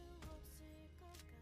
Sick of God.